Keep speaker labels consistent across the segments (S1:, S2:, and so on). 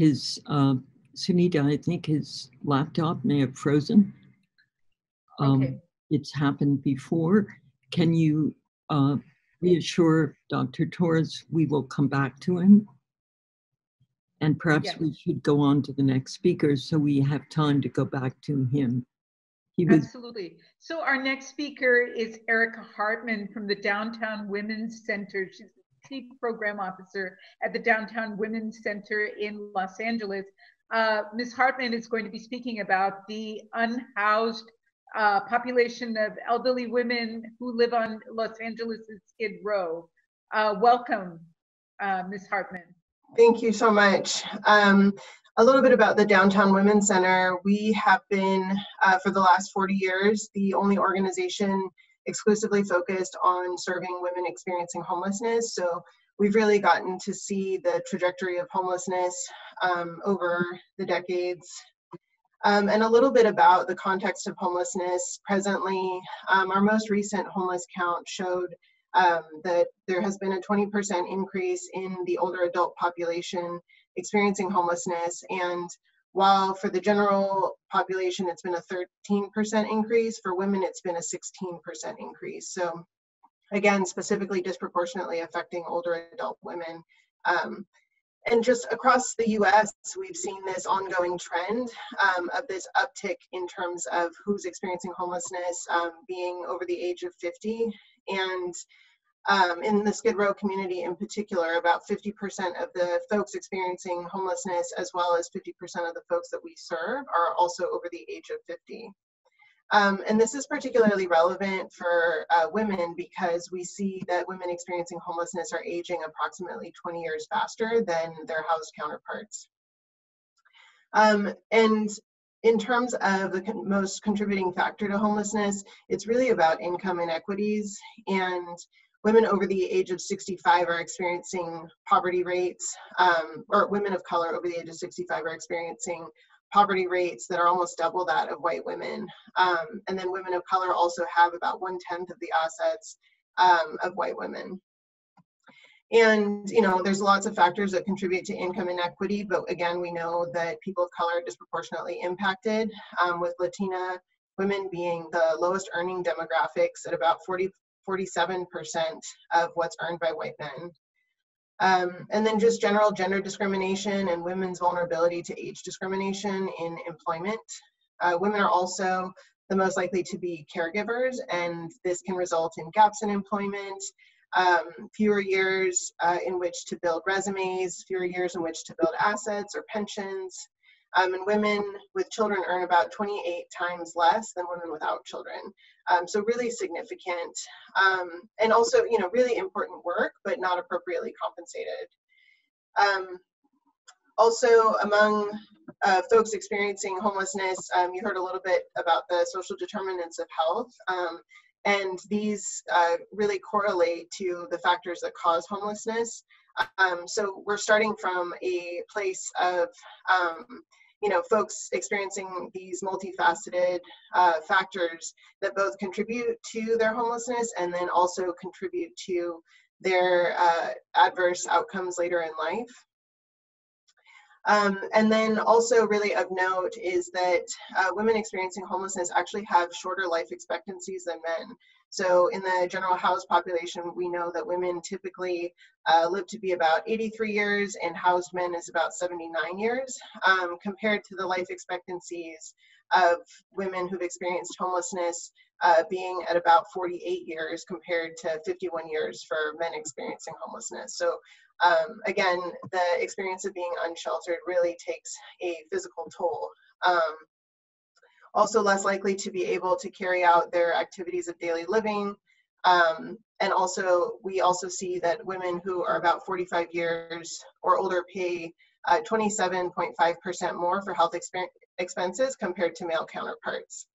S1: his, uh, Sunita, I think his laptop may have frozen. Um,
S2: Okay.
S1: It's happened before. Can you uh, reassure Dr. Torres we will come back to him? And perhaps
S2: Yes.
S1: we should go on to the next speaker so we have time to go back to him.
S2: Absolutely. So our next speaker is Erika Hartman from the Downtown Women's Center. She's Chief Program Officer at the Downtown Women's Center in Los Angeles. Uh, Ms. Hartman is going to be speaking about the unhoused uh, population of elderly women who live on Los Angeles' Skid Row. Uh, welcome, uh, Ms. Hartman.
S3: Thank you so much. Um, a little bit about the Downtown Women's Center. We have been, uh, for the last 40 years, the only organization exclusively focused on serving women experiencing homelessness. So we've really gotten to see the trajectory of homelessness um, over the decades. Um, and a little bit about the context of homelessness. Presently, um, our most recent homeless count showed um, that there has been a 20% increase in the older adult population experiencing homelessness. And while for the general population, it's been a 13% increase, for women, it's been a 16% increase. So again, specifically disproportionately affecting older adult women. Um, and just across the US, we've seen this ongoing trend um, of this uptick in terms of who's experiencing homelessness um, being over the age of 50. And um, in the Skid Row community in particular, about 50% of the folks experiencing homelessness, as well as 50% of the folks that we serve, are also over the age of 50. Um, and this is particularly relevant for uh, women because we see that women experiencing homelessness are aging approximately 20 years faster than their housed counterparts. Um, and in terms of the con most contributing factor to homelessness, it's really about income inequities and women over the age of 65 are experiencing poverty rates, um, or women of color over the age of 65 are experiencing poverty rates that are almost double that of white women. Um, and then women of color also have about one tenth of the assets um, of white women. And you know, there's lots of factors that contribute to income inequity, but again, we know that people of color are disproportionately impacted, um, with Latina women being the lowest earning demographics at about 40, 47% of what's earned by white men. Um, and then just general gender discrimination and women's vulnerability to age discrimination in employment. Uh, women are also the most likely to be caregivers, and this can result in gaps in employment, um, fewer years uh, in which to build resumes, fewer years in which to build assets or pensions. Um, and women with children earn about 28 times less than women without children. Um, so really significant um, and also, you know, really important work, but not appropriately compensated. Um, also, among uh, folks experiencing homelessness, um, you heard a little bit about the social determinants of health. Um, and these uh, really correlate to the factors that cause homelessness. Um, so we're starting from a place of, you know, folks experiencing these multifaceted uh, factors that both contribute to their homelessness and then also contribute to their uh, adverse outcomes later in life. Um, and then also really of note is that uh, women experiencing homelessness actually have shorter life expectancies than men. So in the general housed population, we know that women typically uh, live to be about 83 years and housed men is about 79 years um, compared to the life expectancies of women who've experienced homelessness uh, being at about 48 years compared to 51 years for men experiencing homelessness. So um, again, the experience of being unsheltered really takes a physical toll. Um, also less likely to be able to carry out their activities of daily living. Um, and also, we also see that women who are about 45 years or older pay 27.5% uh, more for health expenses compared to male counterparts.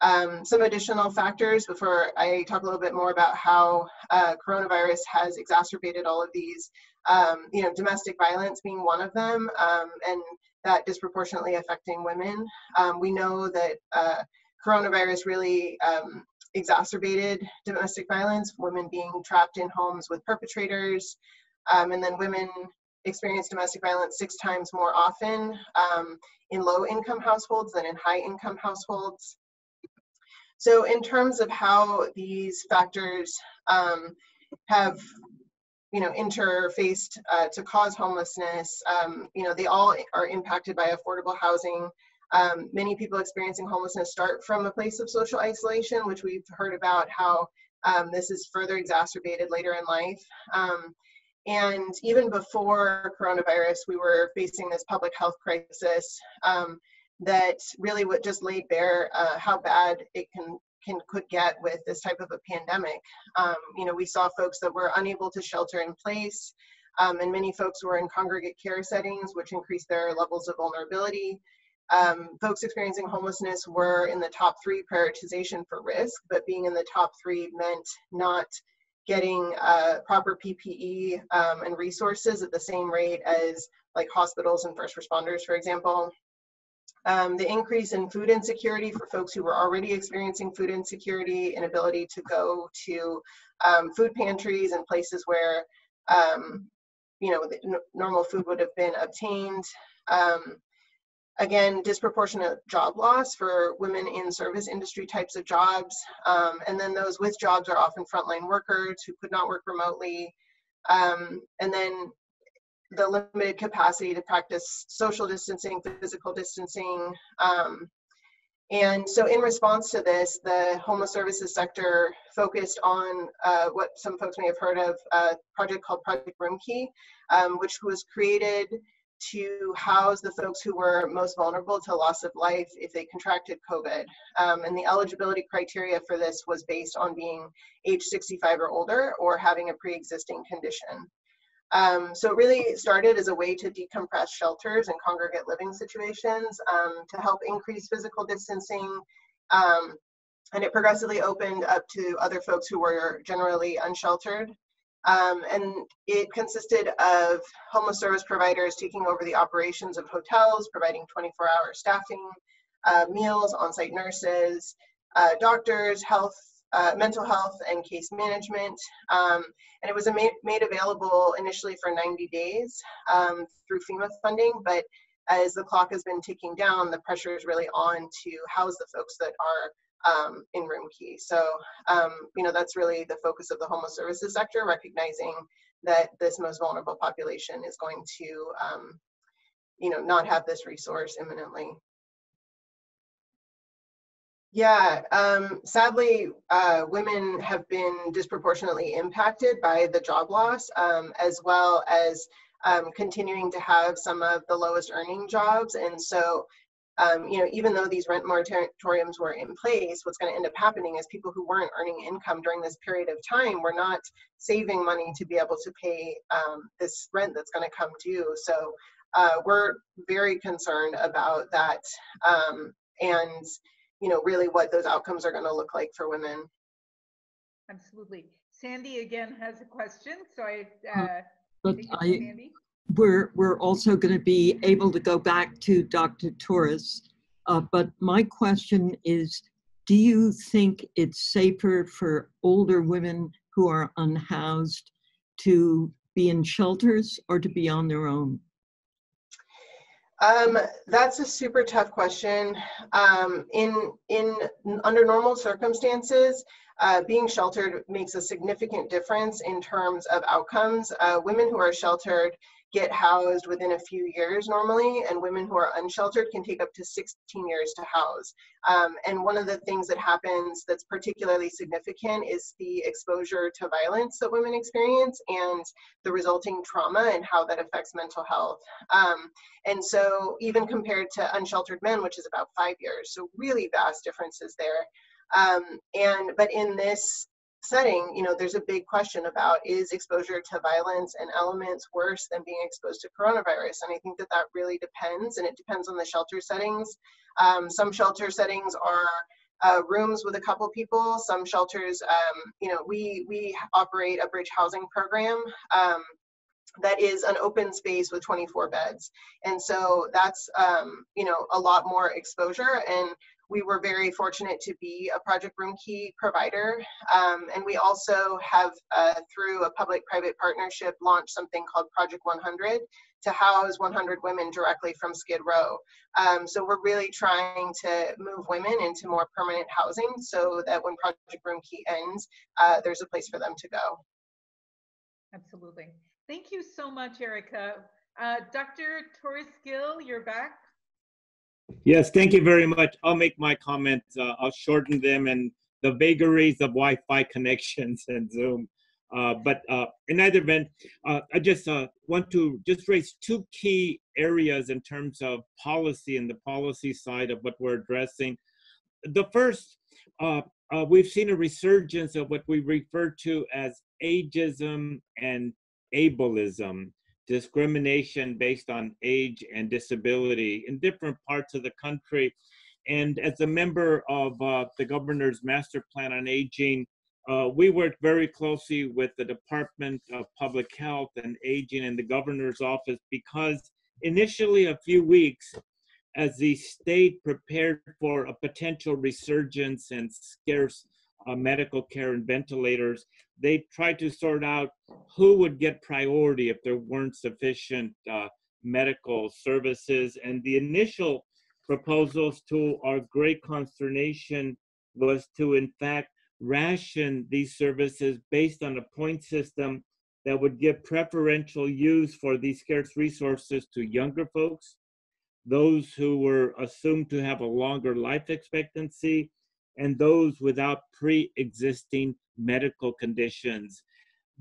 S3: Um, some additional factors before I talk a little bit more about how uh, coronavirus has exacerbated all of these. Um, you know, domestic violence being one of them, um, and that disproportionately affecting women. Um, we know that uh, coronavirus really um, exacerbated domestic violence, women being trapped in homes with perpetrators, um, and then women experience domestic violence six times more often um, in low income households than in high income households. So in terms of how these factors um, have you know, interfaced uh, to cause homelessness, um, you know, they all are impacted by affordable housing. Um, many people experiencing homelessness start from a place of social isolation, which we've heard about how um, this is further exacerbated later in life. Um, and even before coronavirus, we were facing this public health crisis um, that really would just laid bare uh, how bad it can can could get with this type of a pandemic. Um, you know, we saw folks that were unable to shelter in place, um, and many folks were in congregate care settings, which increased their levels of vulnerability. Um, folks experiencing homelessness were in the top three prioritization for risk, but being in the top three meant not getting uh, proper PPE um, and resources at the same rate as like hospitals and first responders, for example. Um, the increase in food insecurity for folks who were already experiencing food insecurity, inability to go to um, food pantries and places where, um, you know, normal food would have been obtained. Um, again, disproportionate job loss for women in service industry types of jobs. Um, and then those with jobs are often frontline workers who could not work remotely. Um, and then the limited capacity to practice social distancing, physical distancing. Um, and so in response to this, the homeless services sector focused on uh, what some folks may have heard of, a project called Project Roomkey, um, which was created to house the folks who were most vulnerable to loss of life if they contracted COVID. Um, and the eligibility criteria for this was based on being age 65 or older or having a pre-existing condition. Um, so it really started as a way to decompress shelters and congregate living situations um, to help increase physical distancing. Um, and it progressively opened up to other folks who were generally unsheltered. Um, and it consisted of homeless service providers taking over the operations of hotels, providing 24 hour staffing, uh, meals, on site nurses, uh, doctors, health uh, mental health and case management. Um, and it was made, made available initially for 90 days um, through FEMA funding, but as the clock has been ticking down, the pressure is really on to house the folks that are um, in room key. So, um, you know, that's really the focus of the homeless services sector, recognizing that this most vulnerable population is going to, um, you know, not have this resource imminently. Yeah, um, sadly, uh, women have been disproportionately impacted by the job loss, um, as well as um, continuing to have some of the lowest earning jobs. And so, um, you know, even though these rent moratoriums were in place, what's going to end up happening is people who weren't earning income during this period of time were not saving money to be able to pay um, this rent that's going to come due. So uh, we're very concerned about that. Um, and you know, really what those outcomes are going to look like for women.
S2: Absolutely. Sandy again has a question. So I, uh,
S1: but I, Sandy. we're, we're also going to be able to go back to Dr. Torres. Uh, but my question is, do you think it's safer for older women who are unhoused to be in shelters or to be on their own?
S3: Um, that's a super tough question. Um, in in under normal circumstances, uh, being sheltered makes a significant difference in terms of outcomes. Uh, women who are sheltered get housed within a few years normally, and women who are unsheltered can take up to 16 years to house. Um, and one of the things that happens that's particularly significant is the exposure to violence that women experience and the resulting trauma and how that affects mental health. Um, and so, even compared to unsheltered men, which is about five years, so really vast differences there. Um, and but in this setting, you know, there's a big question about is exposure to violence and elements worse than being exposed to coronavirus? And I think that that really depends, and it depends on the shelter settings. Um, some shelter settings are uh, rooms with a couple people. Some shelters, um, you know, we we operate a bridge housing program. Um, that is an open space with 24 beds and so that's um, you know a lot more exposure and we were very fortunate to be a Project Room Key provider. Um, and we also have, uh, through a public-private partnership, launched something called Project 100 to house 100 women directly from Skid Row. Um, so we're really trying to move women into more permanent housing so that when Project Roomkey ends, uh, there's a place for them to go.
S2: Absolutely. Thank you so much, Erika. Uh, Dr. Torres Gil, you're back.
S4: Yes, thank you very much. I'll make my comments. Uh, I'll shorten them and the vagaries of Wi-Fi connections and Zoom. Uh, but uh, in either event, uh, I just uh, want to just raise two key areas in terms of policy and the policy side of what we're addressing. The first, uh, we've seen a resurgence of what we refer to as ageism and ableism discrimination based on age and disability in different parts of the country. And as a member of uh, the governor's master plan on aging, uh, we worked very closely with the Department of Public Health and Aging and the governor's office because initially, a few weeks, as the state prepared for a potential resurgence and scarce uh, medical care and ventilators, they tried to sort out who would get priority if there weren't sufficient uh, medical services. And the initial proposals, to our great consternation, was to, in fact, ration these services based on a point system that would give preferential use for these scarce resources to younger folks, those who were assumed to have a longer life expectancy, and those without pre existing medical conditions.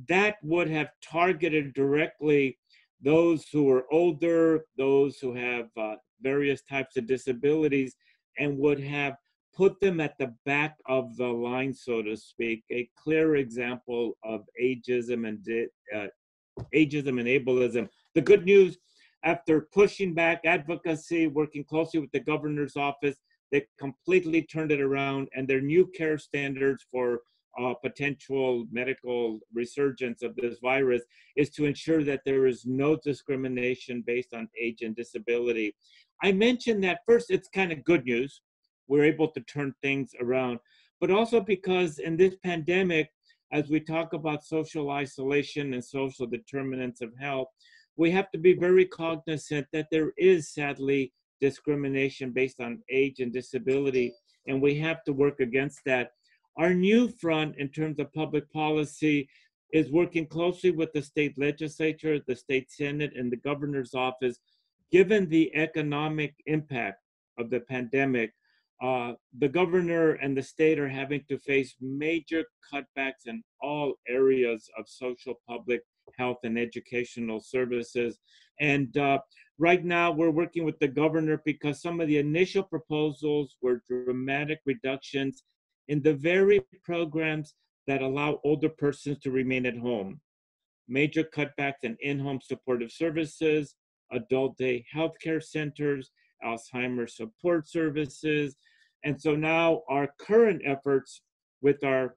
S4: That would have targeted directly those who are older, those who have uh, various types of disabilities, and would have put them at the back of the line, so to speak. A clear example of ageism and uh, ageism and ableism. The good news, after pushing back advocacy, working closely with the governor's office, they completely turned it around, and their new care standards for uh, potential medical resurgence of this virus is to ensure that there is no discrimination based on age and disability. I mentioned that first, it's kind of good news. We're able to turn things around, but also because in this pandemic, as we talk about social isolation and social determinants of health, we have to be very cognizant that there is sadly discrimination based on age and disability, and we have to work against that. Our new front in terms of public policy is working closely with the state legislature, the state senate, and the governor's office. Given the economic impact of the pandemic, uh, the governor and the state are having to face major cutbacks in all areas of social public health and educational services. And uh, right now, we're working with the governor because some of the initial proposals were dramatic reductions in the very programs that allow older persons to remain at home. Major cutbacks in in home supportive services, adult day healthcare centers, Alzheimer's support services. And so now our current efforts with our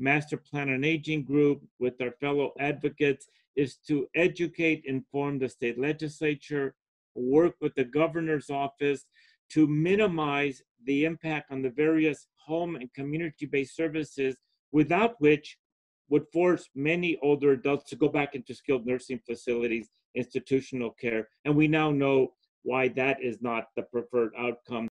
S4: Master Plan on Aging group, with our fellow advocates, is to educate, inform the state legislature, work with the governor's office to minimize the impact on the various home and community-based services without which would force many older adults to go back into skilled nursing facilities, institutional care. And we now know why that is not the preferred outcome.